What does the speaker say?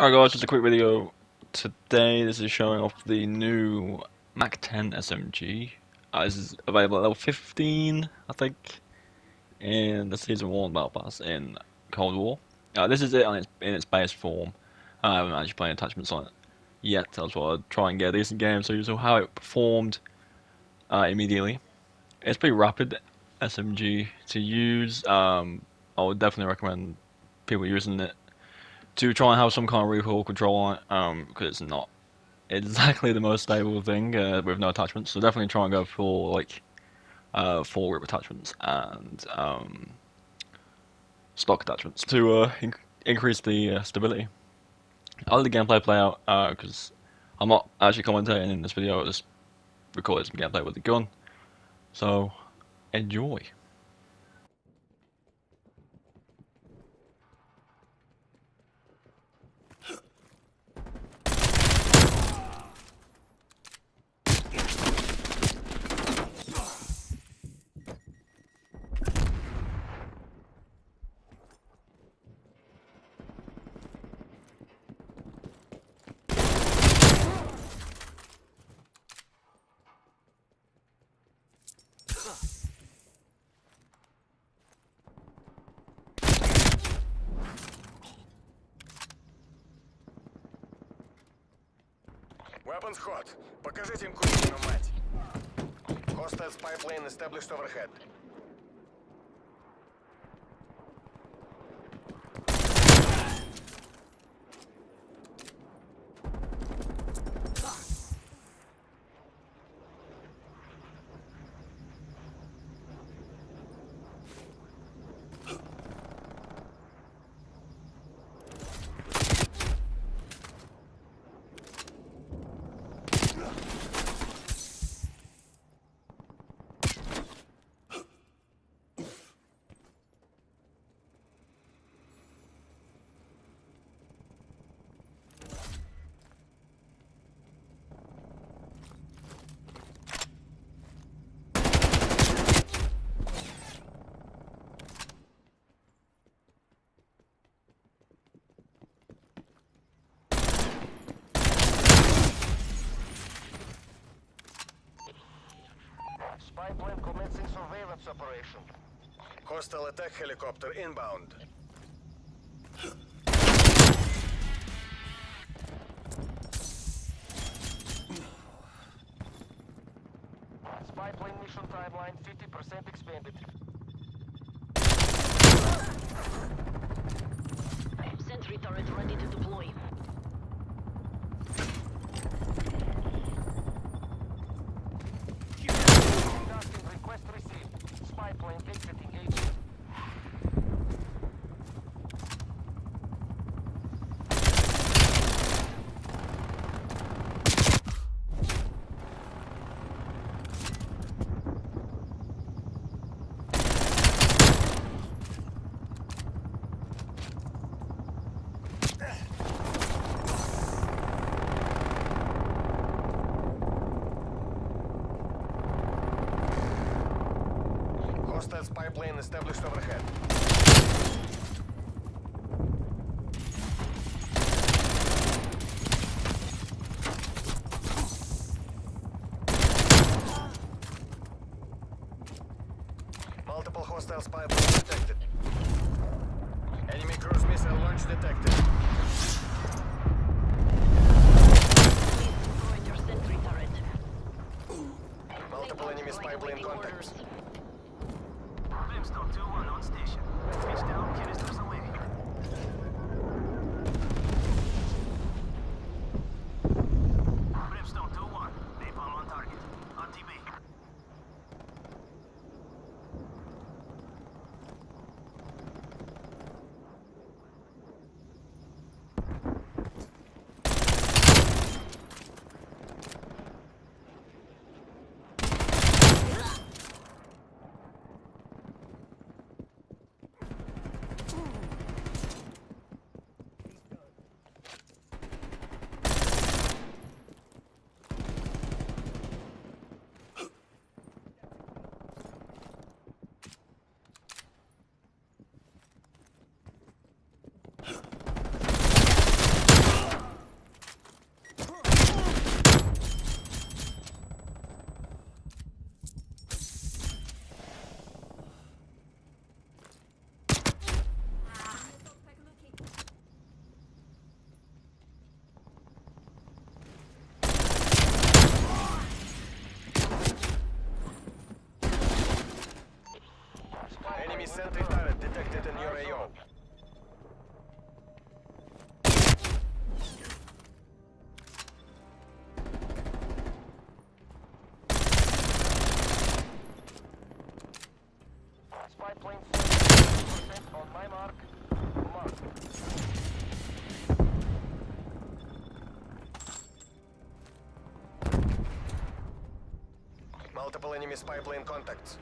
Alright guys, just a quick video. Today this is showing off the new Mac 10 SMG. Uh, this is available at level 15, I think, in the Season 1 Battle Pass in Cold War. Uh, this is it its, in its base form. I haven't actually played attachments on it yet, I just want to try and get a decent game so you saw how it performed uh, immediately. It's pretty rapid SMG to use. Um, I would definitely recommend people using it to try and have some kind of recoil control on it, um, because it's not exactly the most stable thing uh, with no attachments. So definitely try and go for like uh, full grip attachments and um, stock attachments to uh, inc increase the uh, stability. I'll let the gameplay play out because uh, I'm not actually commentating in this video. I just recorded some gameplay with the gun. So enjoy. Weapons hot. Покажите им курсину, мать. Hostiles pipeline established overhead. Surveillance operation. Hostile attack helicopter inbound. Spy plane mission timeline 50% expanded. Sentry turret ready to deploy. Plane exiting AT. Hostile spy plane established overhead. Multiple hostile spy planes detected. Enemy cruise missile launch detected. Destroyed your sentry turret. Multiple enemy spy plane contacts. Brimstone 2-1 on station. Switch down, canisters away. Brimstone 2-1. Napalm on target. RTB. Multiple enemy spy plane contacts.